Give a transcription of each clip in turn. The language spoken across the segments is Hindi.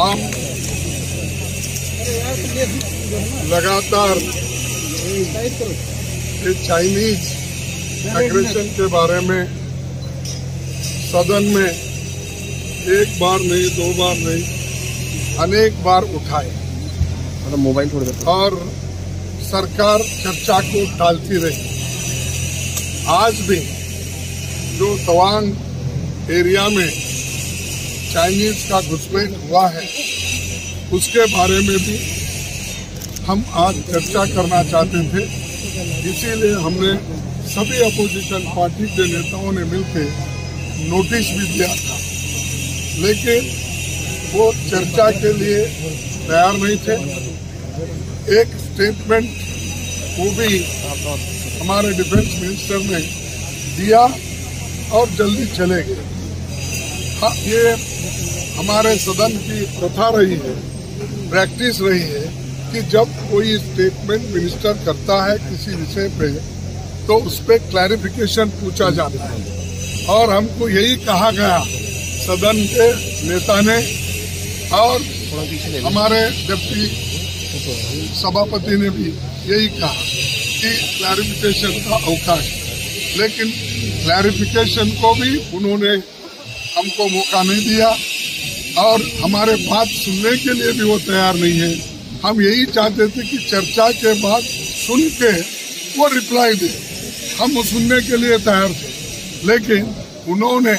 हम लगातार ये चाइनीज़ एग्रेशन के बारे में सदन में एक बार नहीं दो बार नहीं अनेक बार उठाए। मतलब मोबाइल छोड़ और सरकार चर्चा को टालती रही। आज भी जो तवांग एरिया में चाइनीज़ का घुसपैठ हुआ है। उसके बारे में भी हम आज चर्चा करना चाहते थे। इसीलिए हमने सभी अपोजिशन पार्टी के नेताओं ने मिलकर नोटिस भी दिया था। लेकिन वो चर्चा के लिए तैयार नहीं थे। एक स्टेटमेंट वो भी हमारे डिफेंस मिनिस्टर ने दिया और जल्दी चले गए। ये हमारे सदन की प्रथा रही है, प्रैक्टिस रही है कि जब कोई स्टेटमेंट मिनिस्टर करता है किसी विषय पे तो उस पर क्लैरिफिकेशन पूछा जाता है। और हमको यही कहा गया, सदन के नेता ने और हमारे डिप्टी सभापति ने भी यही कहा कि क्लैरिफिकेशन का अवकाश। लेकिन क्लैरिफिकेशन को भी उन्होंने हमको मौका नहीं दिया और हमारे बात सुनने के लिए भी वो तैयार नहीं है। हम यही चाहते थे कि चर्चा के बाद सुन के वो रिप्लाई दे। हम सुनने के लिए तैयार थे, लेकिन उन्होंने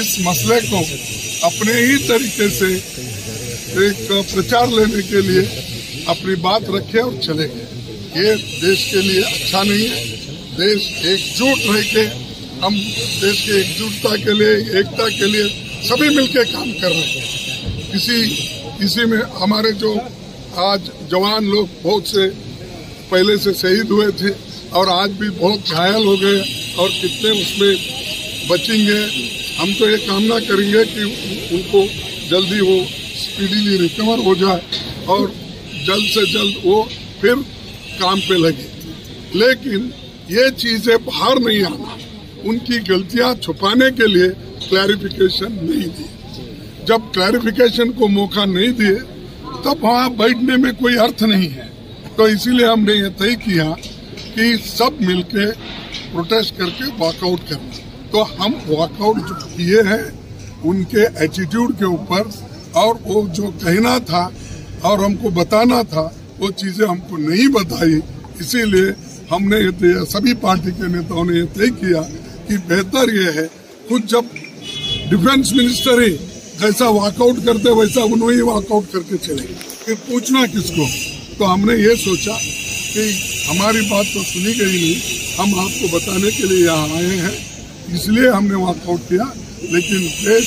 इस मसले को अपने ही तरीके से एक प्रचार लेने के लिए अपनी बात रखे और चले गए। ये देश के लिए अच्छा नहीं है। देश एकजुट रह के हम देश के एकजुटता के लिए, एकता के लिए सभी मिलकर काम कर रहे हैं। इसी इसी में हमारे जो आज जवान लोग बहुत से पहले से शहीद हुए थे और आज भी बहुत घायल हो गए और कितने उसमें बचेंगे। हम तो ये कामना करेंगे कि उनको जल्दी वो स्पीडीली रिकवर हो जाए और जल्द से जल्द वो फिर काम पे लगे। लेकिन ये चीज़ें बाहर नहीं आना। उनकी गलतियाँ छुपाने के लिए क्लैरिफिकेशन नहीं दी। जब क्लैरिफिकेशन को मौका नहीं दिए, तब वहाँ बैठने में कोई अर्थ नहीं है। तो इसीलिए हमने ये तय किया कि सब मिलके प्रोटेस्ट करके वॉकआउट करना। तो हम वॉकआउट जो किए हैं, उनके एटीट्यूड के ऊपर और वो जो कहना था और हमको बताना था, वो चीज़ें हमको नहीं बताई। इसीलिए हमने ये सभी पार्टी के नेताओं ने ये तय किया कि बेहतर ये है। खुद जब डिफेंस मिनिस्टर ही जैसा वॉकआउट करते, वैसा उन्होंने ही वॉकआउट करके चले फिर पूछना किसको? तो हमने ये सोचा कि हमारी बात तो सुनी गई नहीं। हम आपको बताने के लिए यहाँ आए हैं। इसलिए हमने वॉकआउट किया। लेकिन देश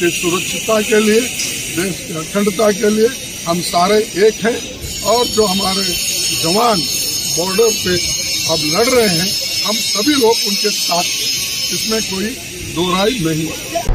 की सुरक्षिता के लिए, देश की अखंडता के लिए हम सारे एक हैं। और जो हमारे जवान बॉर्डर पे अब लड़ रहे हैं, हम सभी लोग उनके साथ हैं। इसमें कोई दो राय नहीं।